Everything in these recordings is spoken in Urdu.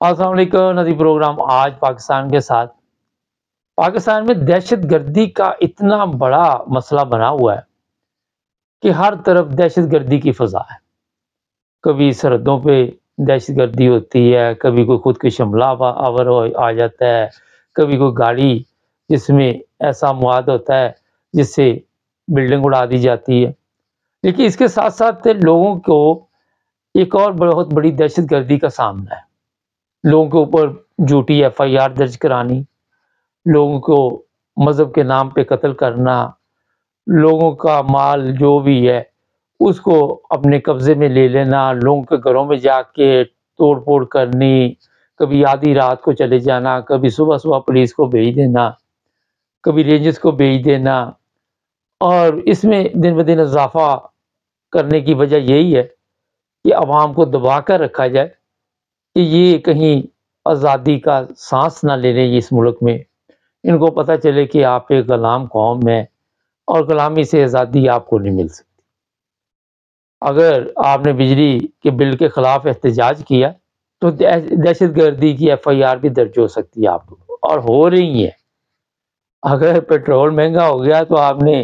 السلام علیکم ندی پروگرام آج پاکستان کے ساتھ۔ پاکستان میں دہشت گردی کا اتنا بڑا مسئلہ بنا ہوا ہے کہ ہر طرف دہشت گردی کی فضا ہے۔ کبھی سرحدوں پہ دہشت گردی ہوتی ہے، کبھی کوئی خود کے شملہ آور آ جاتا ہے، کبھی کوئی گاڑی جس میں ایسا مواد ہوتا ہے جس سے بلڈنگ اڑا دی جاتی ہے۔ لیکن اس کے ساتھ ساتھ لوگوں کو ایک اور بہت بڑی دہشت گردی کا سامنا ہے۔ لوگوں کے اوپر جھوٹی ایف آئی آر درج کرانی، لوگوں کو مذہب کے نام پہ قتل کرنا، لوگوں کا مال جو بھی ہے، اس کو اپنے قبضے میں لے لینا، لوگوں کے گھروں میں جا کے توڑ پھوڑ کرنی، کبھی آدھی رات کو چلے جانا، کبھی صبح صبح پولیس کو بھیج دینا، کبھی رینجز کو بھیج دینا۔ اور اس میں دن بہ دن اضافہ کرنے کی وجہ یہی ہے کہ عوام کو دبا کر رکھا جائے۔ کہ یہ کہیں آزادی کا سانس نہ لے لیں اس ملک میں، ان کو پتہ چلے کہ آپ ایک غلام قوم ہے اور غلامی سے آزادی آپ کو نہیں مل سکتی۔ اگر آپ نے بجلی کے بل کے خلاف احتجاج کیا تو دہشت گردی کی ایف آئی آر بھی درج ہو سکتی ہے آپ کو، اور ہو رہی ہے۔ اگر پیٹرول مہنگا ہو گیا تو آپ نے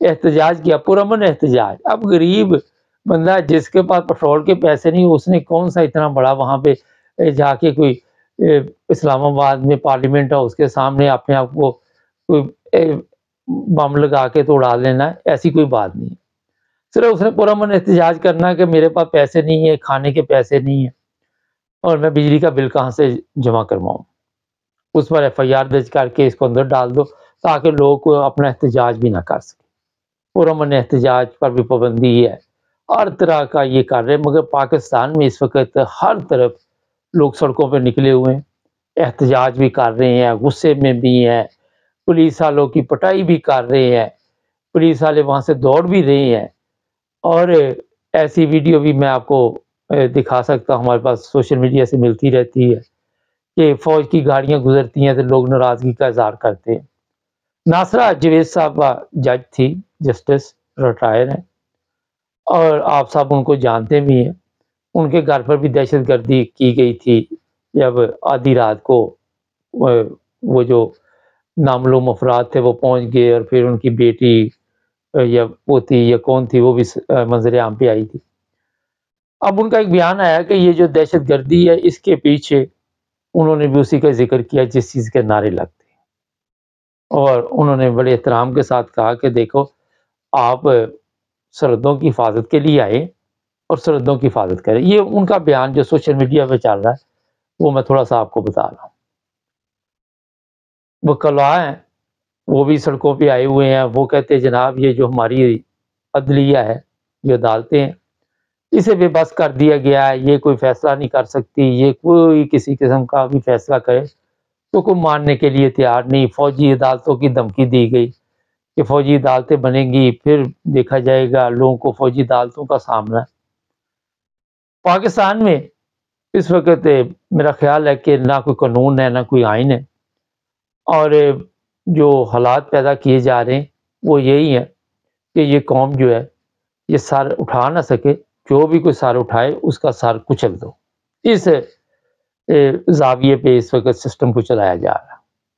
احتجاج کیا پرامن احتجاج۔ اب غریب بندہ جس کے پاس پیٹرول کے پیسے نہیں، اس نے کون سا اتنا بڑا وہاں پہ جا کے کوئی اسلام آباد میں پارلیمنٹ ہے اس کے سامنے اپنے آپ کو کوئی بم لگا کے تو اڑا لینا ایسی کوئی بات نہیں ہے۔ صرف اس نے پورا من احتجاج کرنا کہ میرے پاس پیسے نہیں ہیں، کھانے کے پیسے نہیں ہیں، اور میں بجلی کا بل کہاں سے جمع کرواؤں؟ اس پر ایف آئی آر درج کر کے اس کو اندر ڈال دو تاکہ لوگ کو اپنا احتجاج بھی نہ کر سکے پورا من احتجاج پر بھی پابندی ہے۔ ہر طرح کا یہ کر رہے مگر پاکستان میں اس وقت ہر طرف لوگ سڑکوں پہ نکلے ہوئے ہیں۔ احتجاج بھی کر رہے ہیں، غصے میں بھی ہیں۔ پولیس والوں کی پٹائی بھی کر رہے ہیں۔ پولیس والے وہاں سے دوڑ بھی رہے ہیں۔ اور ایسی ویڈیو بھی میں آپ کو دکھا سکتا ہوں، ہمارے پاس سوشل میڈیا سے ملتی رہتی ہے کہ فوج کی گاڑیاں گزرتی ہیں تو لوگ ناراضگی کا اظہار کرتے ہیں۔ ناصرہ جوید صاحب جج تھی، جسٹس، ریٹائر ہیں۔ اور آپ صاحب ان کو جانتے بھی ہیں۔ ان کے گھر پر بھی دہشت گردی کی گئی تھی جب آدھی رات کو، وہ جو ناملوم افراد تھے وہ پہنچ گئے اور پھر ان کی بیٹی یا وہ تھی یا کون تھی، وہ بھی منظر عام پہ آئی تھی۔ اب ان کا ایک بیان آیا کہ یہ جو دہشت گردی ہے، اس کے پیچھے انہوں نے بھی اسی کا ذکر کیا جس چیز کے نعرے لگتے ہیں۔ اور انہوں نے بڑے احترام کے ساتھ کہا کہ دیکھو، آپ سرحدوں کی حفاظت کے لیے آئے اور سرحدوں کی حفاظت کریں یہ ان کا بیان جو سوشل میڈیا پہ چل رہا ہے، وہ میں تھوڑا سا آپ کو بتا رہا ہوں۔ وہ کلوا ہیں، وہ بھی سڑکوں پہ آئے ہوئے ہیں۔ وہ کہتے ہیں، جناب، یہ جو ہماری عدلیہ ہے، یہ عدالتیں ہیں۔ اسے بے بس کر دیا گیا ہے، یہ کوئی فیصلہ نہیں کر سکتی، یہ کوئی کسی قسم کا بھی فیصلہ کرے تو کوئی ماننے کے لیے تیار نہیں۔ فوجی عدالتوں کی دھمکی دی گئی۔ کہ فوجی عدالتیں بنیں گی، پھر دیکھا جائے گا لوگوں کو فوجی عدالتوں کا سامنا۔ پاکستان میں اس وقت میرا خیال ہے کہ نہ کوئی قانون ہے، نہ کوئی آئین ہے۔ اور جو حالات پیدا کیے جا رہے ہیں، وہ یہی ہے کہ یہ قوم جو ہے، یہ سر اٹھا نہ سکے۔ جو بھی کوئی سر اٹھائے، اس کا سر کچل دو۔ اس زاویے پہ اس وقت سسٹم کو چلایا جا رہا۔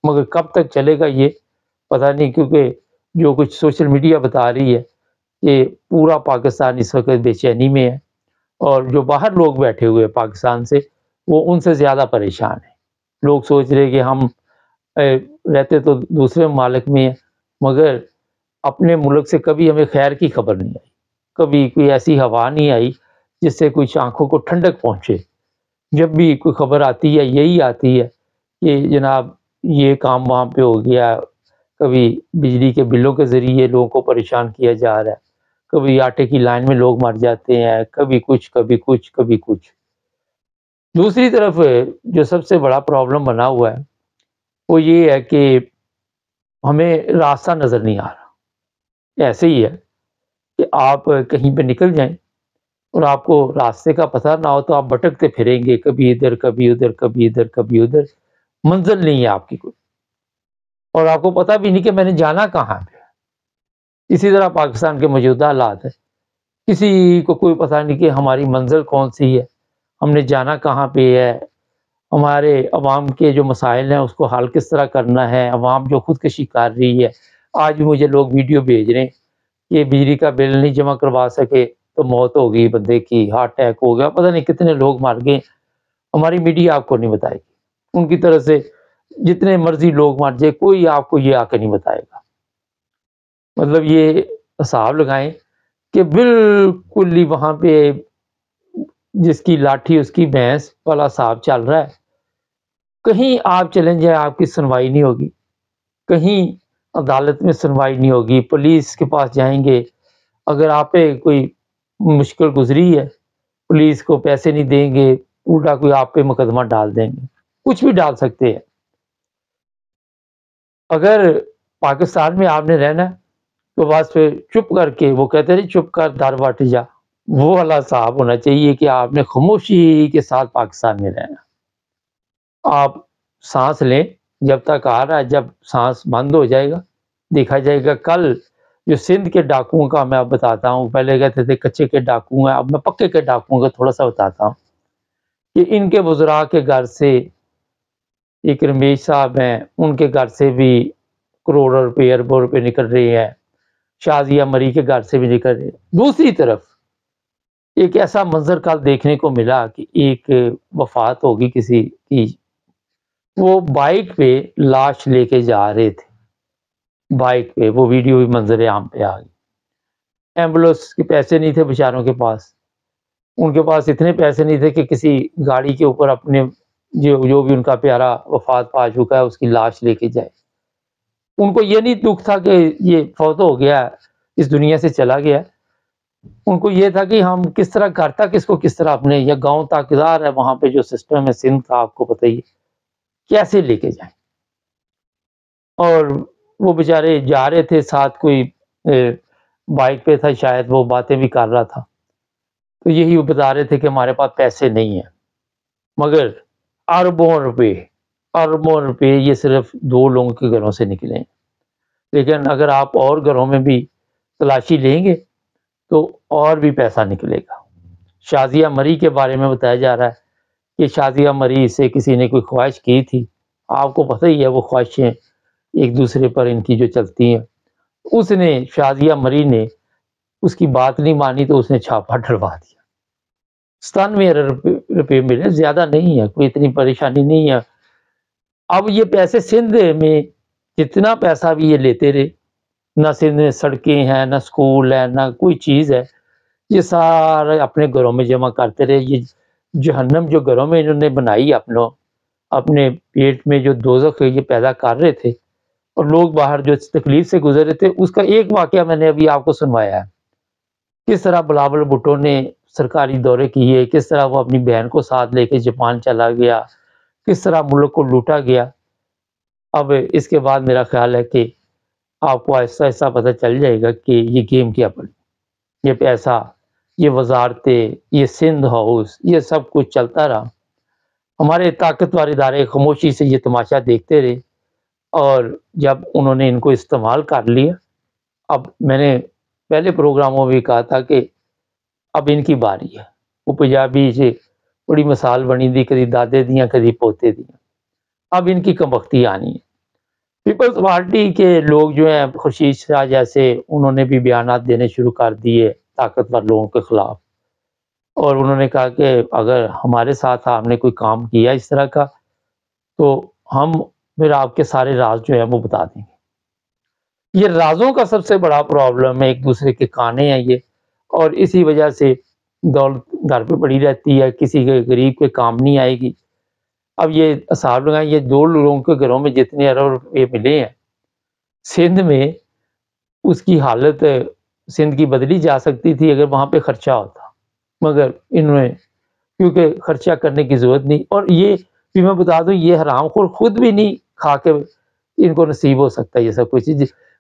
مگر کب تک چلے گا یہ پتہ نہیں، کیونکہ جو کچھ سوشل میڈیا بتا رہی ہے کہ پورا پاکستان اس وقت بے چینی میں ہے اور جو باہر لوگ بیٹھے ہوئے پاکستان سے، وہ ان سے زیادہ پریشان ہیں۔ لوگ سوچ رہے کہ ہم رہتے تو دوسرے ممالک میں ہیں، مگر اپنے ملک سے کبھی ہمیں خیر کی خبر نہیں آئی۔ کبھی کوئی ایسی ہوا نہیں آئی جس سے کچھ آنکھوں کو ٹھنڈک پہنچے۔ جب بھی کوئی خبر آتی ہے، یہی آتی ہے کہ جناب یہ کام وہاں پہ ہو گیا کبھی بجلی کے بلوں کے ذریعے لوگوں کو پریشان کیا جا رہا ہے، کبھی آٹے کی لائن میں لوگ مر جاتے ہیں، کبھی کچھ کبھی کچھ کبھی کچھ۔ دوسری طرف جو سب سے بڑا پرابلم بنا ہوا ہے، وہ یہ ہے کہ ہمیں راستہ نظر نہیں آ رہا۔ ایسے ہی ہے کہ آپ کہیں پہ نکل جائیں اور آپ کو راستے کا پتہ نہ ہو تو آپ بھٹکتے پھریں گے، کبھی ادھر کبھی ادھر کبھی ادھر کبھی ادھر۔ منزل نہیں ہے آپ کی کوئی۔ اور آپ کو پتہ بھی نہیں کہ میں نے جانا کہاں پہ اسی طرح پاکستان کے موجودہ حالات ہے کسی کو کوئی پتہ نہیں کہ ہماری منزل کون سی ہے۔ ہم نے جانا کہاں پہ ہے۔ ہمارے عوام کے جو مسائل ہیں، اس کو حل کس طرح کرنا ہے؟ عوام جو خودکشی کر رہی ہے۔ آج بھی مجھے لوگ ویڈیو بھیج رہے ہیں کہ بجلی کا بل نہیں جمع کروا سکے تو موت ہو گئی بندے کی، ہارٹ اٹیک ہو گیا۔ پتہ نہیں کتنے لوگ مر گئے۔ ہماری میڈیا آپ کو نہیں بتائے گی۔ ان کی طرف سے جتنے مرضی لوگ مر جائے کوئی آپ کو یہ آ کے نہیں بتائے گا۔ مطلب یہ حساب لگائیں کہ بالکل ہی وہاں پہ جس کی لاٹھی، اس کی بھینس والا صاحب چل رہا ہے۔ کہیں آپ چلیں جائیں، آپ کی سنوائی نہیں ہوگی۔ کہیں عدالت میں سنوائی نہیں ہوگی، پولیس کے پاس جائیں گے۔ اگر آپ پہ کوئی مشکل گزری ہے، پولیس کو پیسے نہیں دیں گے، الٹا کوئی آپ پہ مقدمہ ڈال دیں گے۔ کچھ بھی ڈال سکتے ہیں۔ اگر پاکستان میں آپ نے رہنا تو بس پھر چپ کر کے، وہ کہتے ہیں چپ کر، در بٹ جا۔ وہ والا صاحب ہونا چاہیے کہ آپ نے خاموشی کے ساتھ پاکستان میں رہنا آپ سانس لیں۔ جب تک آ رہا ہے، جب سانس بند ہو جائے گا، دیکھا جائے گا۔ کل جو سندھ کے ڈاکوؤں کا میں اب بتاتا ہوں، پہلے کہتے تھے کچے کے ڈاکو ہیں، اب میں پکے کے ڈاکوؤں کا تھوڑا سا بتاتا ہوں کہ ان کے بزرا کے گھر سے ایک رمیش صاحب ہیں، ان کے گھر سے بھی کروڑوں روپے، اربوں روپے نکل رہے ہیں۔ شازیہ مری کے گھر سے بھی نکل رہے ہیں۔ دوسری طرف، ایک ایسا منظر کل دیکھنے کو ملا کہ ایک وفات ہوگی کسی کی۔ وہ بائک پہ لاش لے کے جا رہے تھے۔ بائک پہ، وہ ویڈیو بھی منظر عام پہ آ گئی۔ ایمبولینس کے پیسے نہیں تھے بیچاروں کے پاس۔ ان کے پاس اتنے پیسے نہیں تھے کہ کسی گاڑی کے اوپر اپنے جو جو بھی ان کا پیارا وفات پا چکا ہے، اس کی لاش لے کے جائے۔ ان کو یہ نہیں دکھ تھا کہ یہ فوت ہو گیا، اس دنیا سے چلا گیا۔ ان کو یہ تھا کہ ہم کس طرح گھر تک، اس کو کس طرح اپنے یا گاؤں تاکیدار ہے، وہاں پہ جو سسٹم ہے، سندھ کا، آپ کو پتہ ہی کیسے لے کے جائیں؟ اور وہ بیچارے جا رہے تھے، ساتھ کوئی بائک پہ تھا، شاید وہ باتیں بھی کر رہا تھا۔ تو یہی وہ بتا رہے تھے کہ ہمارے پاس پیسے نہیں ہیں۔ مگر اربوں روپے اربوں روپے، یہ صرف دو لوگوں کے گھروں سے نکلے ہیں۔ لیکن اگر آپ اور گھروں میں بھی تلاشی لیں گے تو اور بھی پیسہ نکلے گا۔ شازیہ مری کے بارے میں بتایا جا رہا ہے کہ شازیہ مری سے کسی نے کوئی خواہش کی تھی۔ آپ کو پتہ ہی ہے وہ خواہشیں ایک دوسرے پر ان کی جو چلتی ہیں۔ اس نے، شازیہ مری نے اس کی بات نہیں مانی تو اس نے چھاپا ڈھلوا دیا۔ ستانوے ارب روپے ملے، زیادہ نہیں ہے، کوئی اتنی پریشانی نہیں ہے۔ اب یہ پیسے سندھ میں جتنا پیسہ بھی یہ لیتے رہے، نہ سندھ میں سڑکیں ہیں، نہ سکول ہے نہ کوئی چیز ہے، یہ سارے اپنے گھروں میں جمع کرتے رہے۔ یہ جہنم جو گھروں میں انہوں نے بنائی اپنوں، اپنے پیٹ میں جو دوزخ یہ پیدا کر رہے تھے، اور لوگ باہر جو تکلیف سے گزر رہے تھے، اس کا ایک واقعہ میں نے ابھی آپ کو سنوایا ہے۔ کس طرح بلاول بھٹو نے سرکاری دورے کیے کس طرح وہ اپنی بہن کو ساتھ لے کے جاپان چلا گیا، کس طرح ملک کو لوٹا گیا۔ اب اس کے بعد میرا خیال ہے کہ آپ کو ایسا ایسا پتہ چل جائے گا کہ یہ گیم کیا پڑی یہ پیسہ، یہ وزارتیں، یہ سندھ ہاؤس، یہ سب کچھ چلتا رہا۔ ہمارے طاقتور ادارے خاموشی سے یہ تماشا دیکھتے رہے اور جب انہوں نے ان کو استعمال کر لیا، اب میں نے پہلے پروگراموں میں بھی کہا تھا کہ اب ان کی باری ہے۔ وہ پنجابی سے بڑی مثال بنی دی کدی دادے دیاں کدی پوتے دیاں اب ان کی کمبختی آنی ہے۔ پیپلز پارٹی کے لوگ جو ہیں خورشید شاہ جیسے، انہوں نے بھی بیانات دینے شروع کر دیے طاقتور لوگوں کے خلاف۔ اور انہوں نے کہا کہ اگر ہمارے ساتھ آپ نے کوئی کام کیا اس طرح کا، تو ہم پھر آپ کے سارے راز جو ہیں وہ بتا دیں گے۔ یہ رازوں کا سب سے بڑا پرابلم ہے، ایک دوسرے کے کانے ہیں یہ۔ اور اسی وجہ سے دولت گھر پہ پڑی رہتی ہے، کسی کے غریب کے کام نہیں آئے گی۔ اب یہ حساب لگائیں یہ دو لوگوں کے گھروں میں جتنے ارب روپے ملے ہیں، سندھ میں اس کی حالت سندھ کی بدلی جا سکتی تھی اگر وہاں پہ خرچہ ہوتا۔ مگر انہوں نے، کیونکہ خرچہ کرنے کی ضرورت نہیں، اور یہ بھی میں بتا دوں، یہ حرام خور خود بھی نہیں کھا کے ان کو نصیب ہو سکتا ہے یہ سب کچھ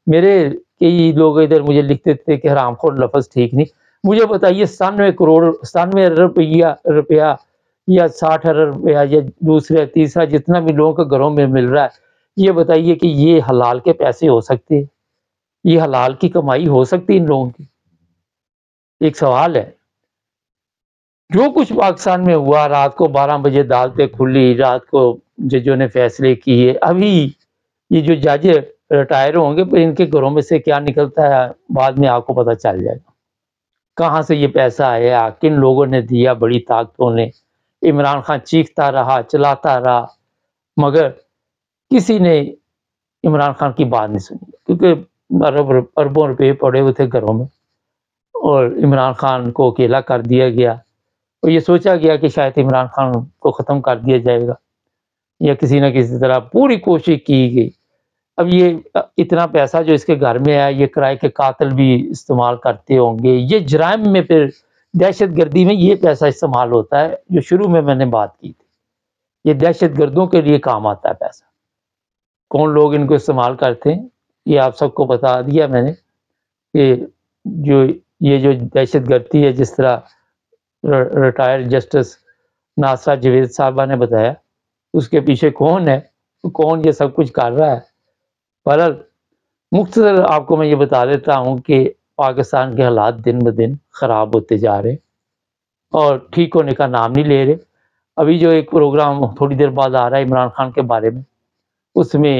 میرے کئی لوگ ادھر مجھے لکھتے تھے کہ حرام خور لفظ ٹھیک نہیں۔ مجھے بتائیے ستانوے کروڑ ستانوے ارب روپیہ روپیہ یا ساٹھ ارب روپیہ یا دوسرا تیسرا جتنا بھی لوگوں کے گھروں میں مل رہا ہے، یہ بتائیے کہ یہ حلال کے پیسے ہو سکتے ہیں۔ یہ حلال کی کمائی ہو سکتی ان لوگوں کی؟ ایک سوال ہے۔ جو کچھ پاکستان میں ہوا، رات کو بارہ بجے عدالتیں کھلی، رات کو ججوں نے فیصلے کیے، ابھی یہ جو جج ریٹائر ہوں گے، ان کے گھروں میں سے کیا نکلتا ہے؟ بعد میں آپ کو پتہ چل جائے گا۔ کہاں سے یہ پیسہ آیا؟ کن لوگوں نے دیا؟ بڑی طاقتوں نے۔ عمران خان چیختا رہا، چلاتا رہا، مگر کسی نے عمران خان کی بات نہیں سنی۔ کیونکہ ارب، اربوں روپے پڑے ہوئے تھے گھروں میں، اور عمران خان کو اکیلا کر دیا گیا۔ اور یہ سوچا گیا کہ شاید عمران خان کو ختم کر دیا جائے گا، یا کسی نہ کسی طرح پوری کوشش کی گئی۔ اب یہ اتنا پیسہ جو اس کے گھر میں ہے، یہ کرائے کے قاتل بھی استعمال کرتے ہوں گے۔ یہ جرائم میں پھر دہشت گردی میں یہ پیسہ استعمال ہوتا ہے جو شروع میں میں نے بات کی تھی۔ یہ دہشت گردوں کے لیے کام آتا ہے پیسہ۔ کون لوگ ان کو استعمال کرتے ہیں؟ یہ آپ سب کو بتا دیا میں نے کہ جو یہ جو دہشت گردی ہے، جس طرح ریٹائر جسٹس ناسرا جوید صاحبہ نے بتایا، اس کے پیچھے کون ہے؟ کون یہ سب کچھ کر رہا ہے؟ پر مختصر آپ کو میں یہ بتا دیتا ہوں کہ پاکستان کے حالات دن بہ دن خراب ہوتے جا رہے اور ٹھیک ہونے کا نام نہیں لے رہے۔ ابھی جو ایک پروگرام تھوڑی دیر بعد آ رہا ہے عمران خان کے بارے میں، اس میں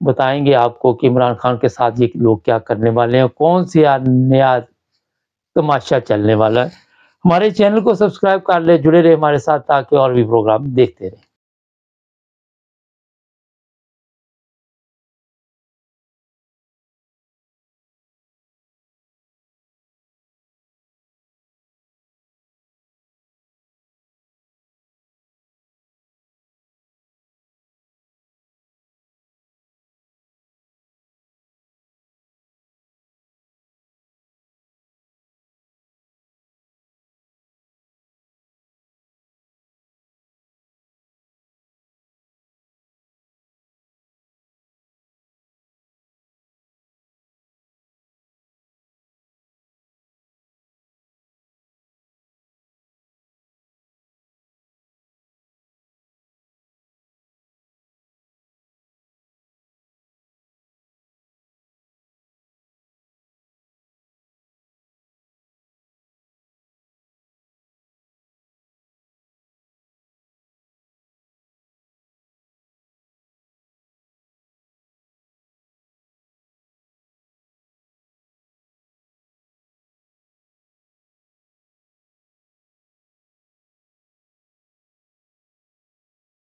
بتائیں گے آپ کو کہ عمران خان کے ساتھ یہ لوگ کیا کرنے والے ہیں کون سی نیا تماشا چلنے والا ہے۔ ہمارے چینل کو سبسکرائب کر لے جڑے رہے ہمارے ساتھ تاکہ اور بھی پروگرام دیکھتے رہیں۔